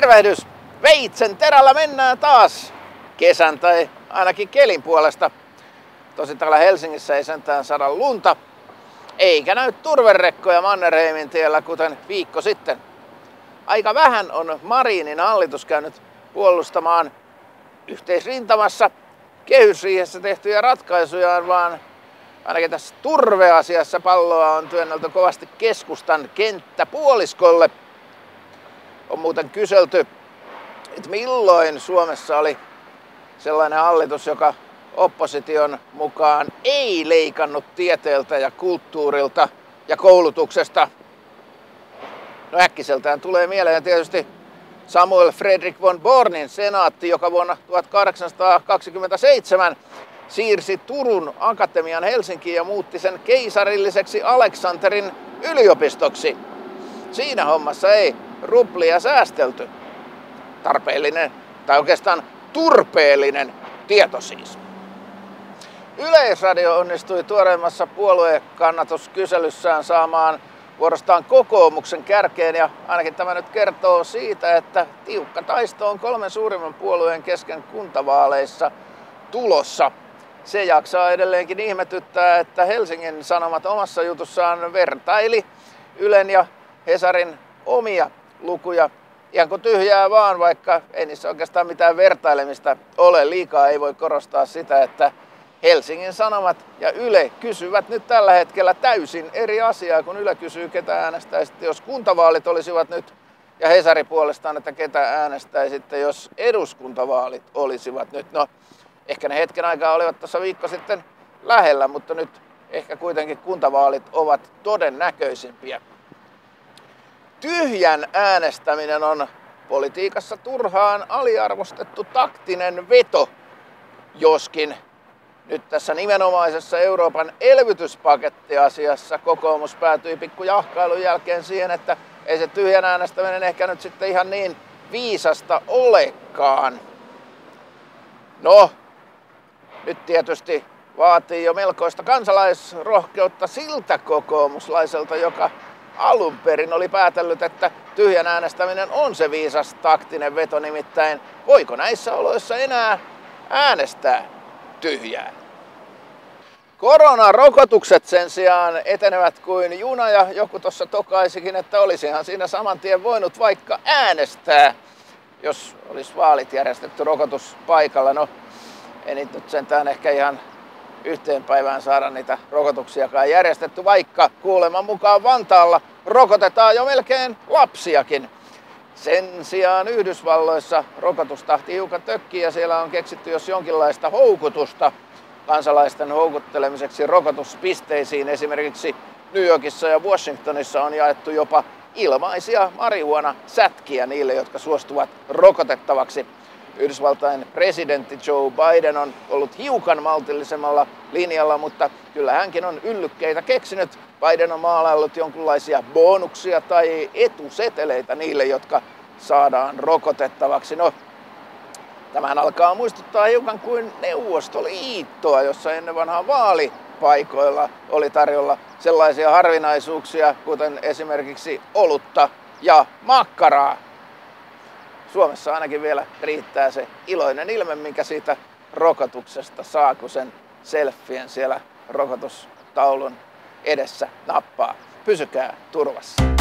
Tervehdys! Veitsen terällä mennään taas kesän tai ainakin kelin puolesta. Tosin täällä Helsingissä ei sentään saada lunta, eikä näy turverekkoja Mannerheimin tiellä kuten viikko sitten. Aika vähän on Marinin hallitus käynyt puolustamaan yhteisrintamassa kehysriihessä tehtyjä ratkaisuja, vaan ainakin tässä turveasiassa palloa on työnnelty kovasti keskustan kenttäpuoliskolle. On muuten kyselty, että milloin Suomessa oli sellainen hallitus, joka opposition mukaan ei leikannut tieteeltä ja kulttuurilta ja koulutuksesta. No äkkiseltään tulee mieleen tietysti Samuel Fredrik von Bornin senaatti, joka vuonna 1827 siirsi Turun Akatemian Helsinkiin ja muutti sen keisarilliseksi Aleksanterin yliopistoksi. Siinä hommassa ei ruplia säästelty. Tarpeellinen, tai oikeastaan turpeellinen tieto siis. Yleisradio onnistui tuoreimmassa puoluekannatuskyselyssään saamaan vuorostaan kokoomuksen kärkeen ja ainakin tämä nyt kertoo siitä, että tiukka taisto on kolmen suurimman puolueen kesken kuntavaaleissa tulossa. Se jaksaa edelleenkin ihmetyttää, että Helsingin Sanomat omassa jutussaan vertaili Ylen ja Hesarin omia lukuja ihan kuin tyhjää vaan, vaikka ei niissä oikeastaan mitään vertailemista ole. Liikaa ei voi korostaa sitä, että Helsingin Sanomat ja Yle kysyvät nyt tällä hetkellä täysin eri asiaa, kun Yle kysyy, ketä äänestäisitte, jos kuntavaalit olisivat nyt, ja Hesari puolestaan, että ketä äänestäisitte, jos eduskuntavaalit olisivat nyt. No, ehkä ne hetken aikaa olivat tuossa viikko sitten lähellä, mutta nyt ehkä kuitenkin kuntavaalit ovat todennäköisimpiä. Tyhjän äänestäminen on politiikassa turhaan aliarvostettu taktinen veto, joskin nyt tässä nimenomaisessa Euroopan elvytyspakettiasiassa kokoomus päätyi pikkujahkailun jälkeen siihen, että ei se tyhjän äänestäminen ehkä nyt sitten ihan niin viisasta olekaan. No, nyt tietysti vaatii jo melkoista kansalaisrohkeutta siltä kokoomuslaiselta, joka alun perin oli päätellyt, että tyhjän äänestäminen on se viisas taktinen veto, nimittäin voiko näissä oloissa enää äänestää tyhjää? Koronarokotukset sen sijaan etenevät kuin juna ja joku tuossa tokaisikin, että olisihan siinä saman tien voinut vaikka äänestää, jos olisi vaalit järjestetty rokotuspaikalla. No, ei nyt sentään ehkä ihan yhteen päivään saada niitä rokotuksiakaan järjestetty, vaikka kuuleman mukaan Vantaalla rokotetaan jo melkein lapsiakin. Sen sijaan Yhdysvalloissa rokotustahti hiukan tökkii ja siellä on keksitty jos jonkinlaista houkutusta kansalaisten houkuttelemiseksi rokotuspisteisiin. Esimerkiksi New Yorkissa ja Washingtonissa on jaettu jopa ilmaisia marihuona-sätkiä niille, jotka suostuvat rokotettavaksi. Yhdysvaltain presidentti Joe Biden on ollut hiukan maltillisemmalla linjalla, mutta kyllä hänkin on yllykkeitä keksinyt. Biden on maalaillut jonkinlaisia bonuksia tai etuseteleitä niille, jotka saadaan rokotettavaksi. No, Tämähän alkaa muistuttaa hiukan kuin Neuvostoliittoa, jossa ennen vanhaa vaalipaikoilla oli tarjolla sellaisia harvinaisuuksia, kuten esimerkiksi olutta ja makkaraa. Suomessa ainakin vielä riittää se iloinen ilme, minkä siitä rokotuksesta saa, kun sen selfien siellä rokotustaulun edessä nappaa. Pysykää turvassa.